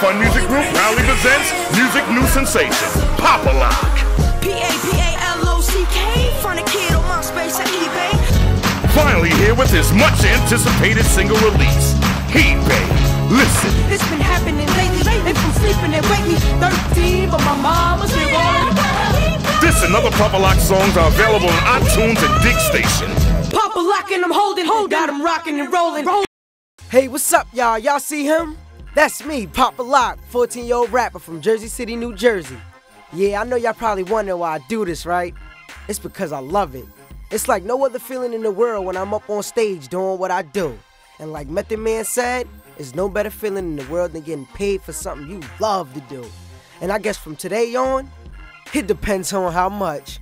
Fun Music Group proudly presents Music New Sensation, Papa Lock. P-A-P-A-L-O-C-K, find a kid on MySpace at eBay. Finally here with his much anticipated single release, Heat Babe. Listen. It's been happening lately. If I'm sleeping, they wake me 13, but my mama still on. This and other Papa Lock songs are available on iTunes and Dig Station. Papa locking, I'm holding, hold, got him rocking and rolling. Hey, what's up, y'all? Y'all see him? That's me, Papa Lock, 14 year old rapper from Jersey City, New Jersey. Yeah, I know y'all probably wonder why I do this, right? It's because I love it. It's like no other feeling in the world when I'm up on stage doing what I do. And like Method Man said, there's no better feeling in the world than getting paid for something you love to do. And I guess from today on, it depends on how much.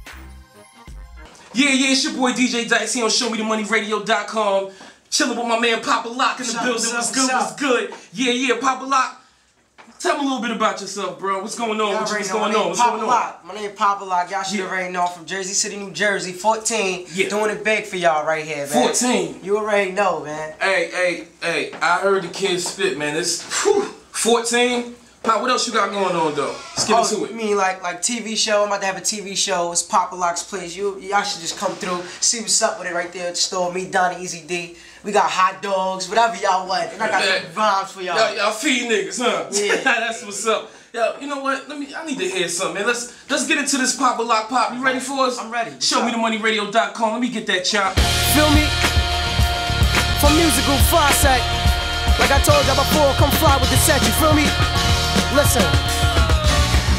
Yeah, yeah, it's your boy DJ Dice here on ShowMeTheMoneyRadio.com. Chilling with my man Papa Lock in the Sup, building. What's good? What's good? Yeah, yeah, Papa Lock. Tell me a little bit about yourself, bro. What's going on? What's, what's going on? What's Papa going on? Lock. My name is Papa Lock. Y'all should Yeah. already know I'm from Jersey City, New Jersey. 14. Yeah. Doing it big for y'all right here, man. 14. You already know, man. Hey, hey, hey, I heard the kids spit, man. It's whew, 14. Pop, what else you got going on, though? Let's get oh, into you it. mean like like TV show? I'm about to have a TV show. It's Papa Lock's Place. You y'all should just come through, see what's up with it right there at the store. Me, Donnie, Easy D. We got hot dogs, whatever y'all want. And I got Yeah. some rhymes for y'all. Y'all, y'all feed niggas, huh? Yeah. That's what's up. Yo, you know what? Let me. I need to hear something, man. Let's let's get into this Papa Lock Pop. You ready for us? I'm ready. What's ShowMeTheMoneyRadio.com. Let me get that chop. Feel me? From musical fly set. Like I told y'all before, come fly with the set, you feel me? Listen.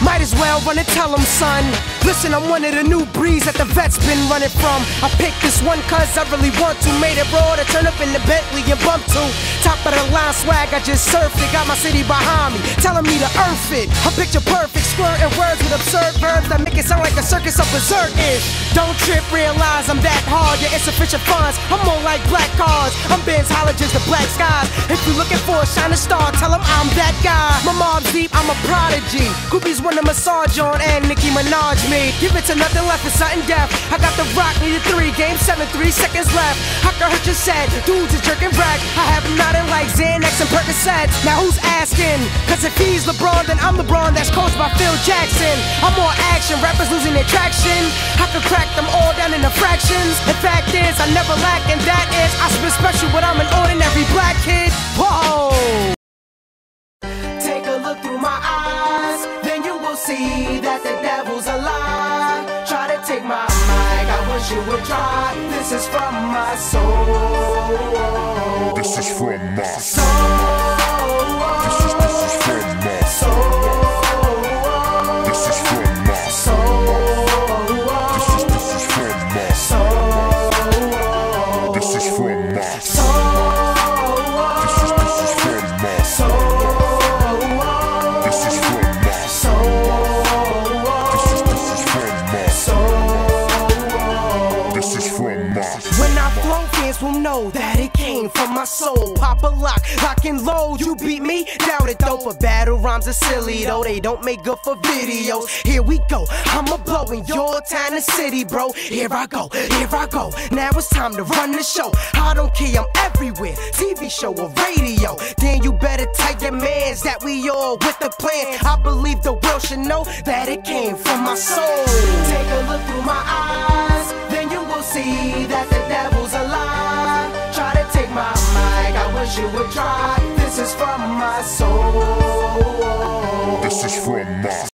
Might as well run and tell tell 'em, son. Listen, I'm one of the new breeds that the vets been running from. I picked this one cause I really want to. Made it raw to turn up in the Bentley and bump to. Top of the line swag, I just surfed it. Got my city behind me, telling me to earth it. I picture perfect squirting words with absurd verbs that make it sound like a circus of berserk is. Don't trip, realize I'm that hard. Your insufficient funds, I'm more like black cars. I'm Ben's halogens, the black skies. If you're looking for a shining star, tell tell 'em I'm that guy. My mom's deep, I'm a prodigy. Groupies want a massage on and Nicki Minaj me. Give it to nothing left, it's something deaf. I got the rock, needed three, game seven, three seconds left. Can hurt your set, dudes is jerking back. I have him nodding like Xanax and Percocets. Now who's asking? Cause if he's LeBron, then I'm LeBron, that's coached by Phil Jackson. I'm more action, rappers losing their traction. I could crack them all down into fractions. The fact is, I never lack, and that is, I spit special, but I'm an ordinary see that the devil's a lie. Try to take my mic, I wish you would try. This is from my soul. This is from my Soul. This is this is from my Soul. This is from my This is this is from my Soul. This is from my Soul. Know that it came from my soul. Papa lock, lock and load. You beat me, doubt it though. But battle rhymes are silly though. They don't make good for videos. Here we go. I'ma blow in your town and city, bro. Here I go, here I go. Now it's time to run the show. I don't care, I'm everywhere. TV show or radio. Then you better tell your mans that we all with the plan. I believe the world should know that it came from my soul. Take a look through my eyes, then you will see that the devil's a wish would. This is from my soul. This is from my